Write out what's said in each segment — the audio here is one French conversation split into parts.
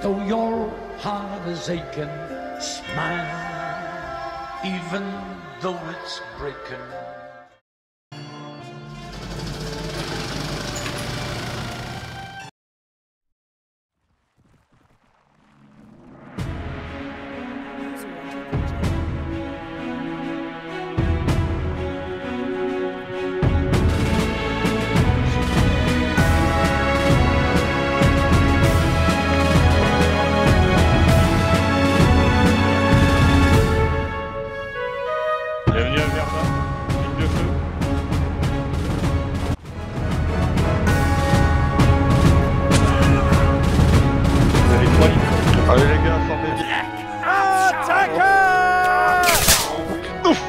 Though your heart is aching, smile, even though it's breaking. Gars, formez bien. Ouf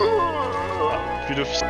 Ah, Plus d'officier.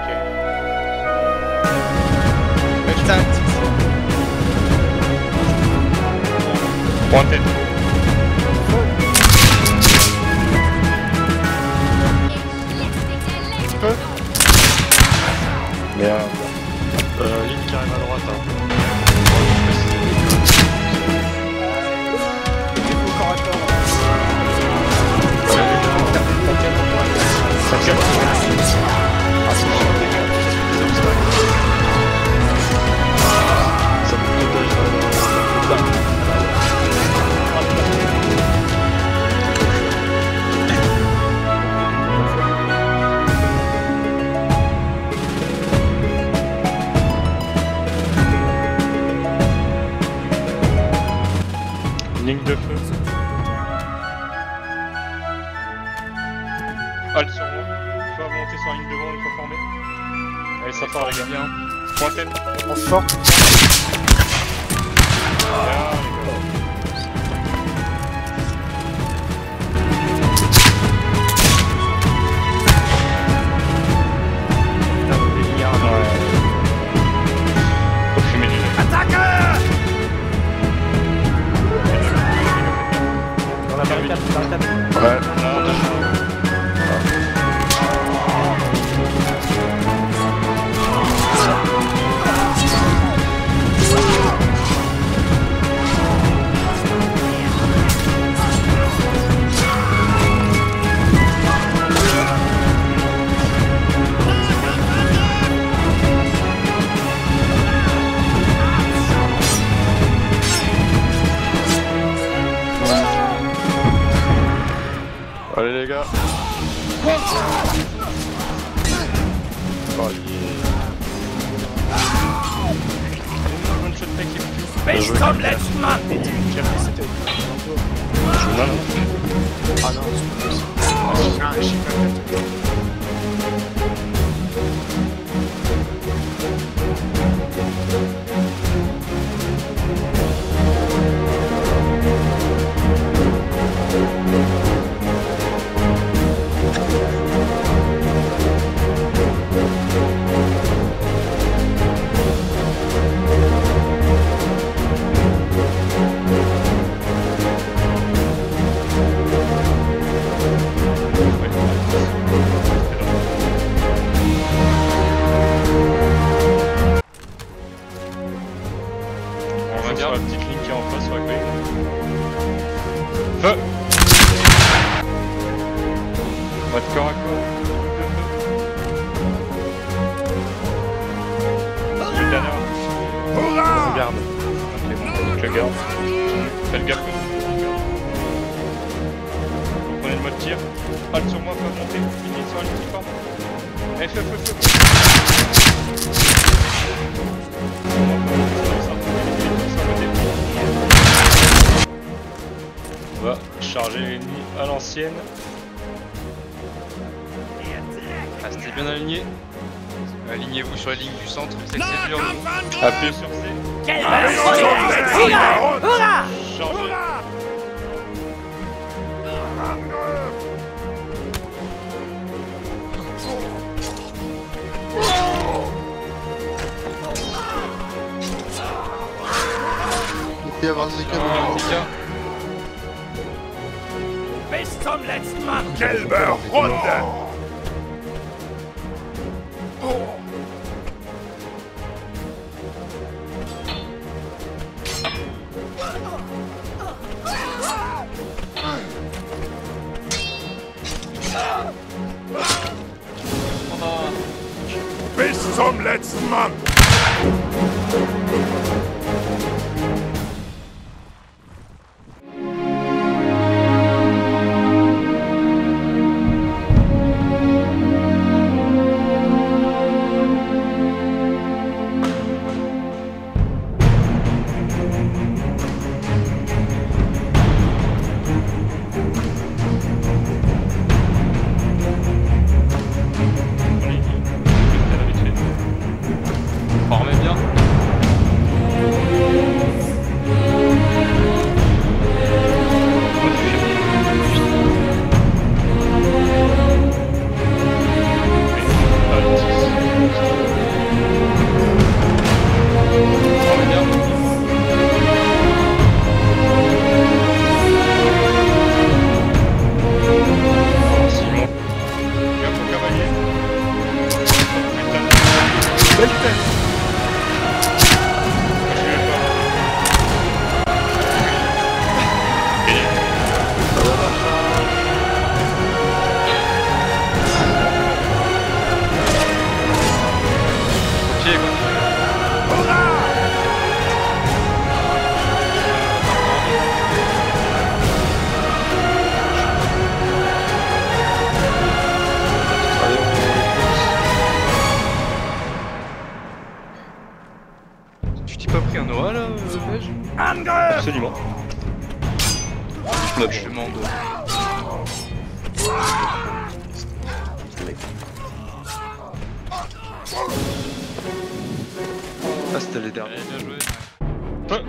Faut la ligne devant une fois formé. Allez, ça part les gars. Point tête. On sort. Bien, les gars. Non, non. Ah non, c'est pas possible. Feu Pas de corps à corps. Le dernier. On garde. Ok, bon, je le garde. Faites gaffe. Vous prenez le mode tir. Halte sur moi, pas monter. Fini sur la feu, feu, feu. Va charger l'ennemi à l'ancienne. Restez bien alignés. Alignez-vous sur la ligne du centre, c'est que c'est dur. Appuyez sur C. Quel! Hurrah! Chargez. Il peut y avoir des câbles. zum letzten Mal. Gelbe Hunde! Bis zum letzten Mann. dormez bien. Là, je demande. Ah, c'était les derniers. Eh, bien joué. Ah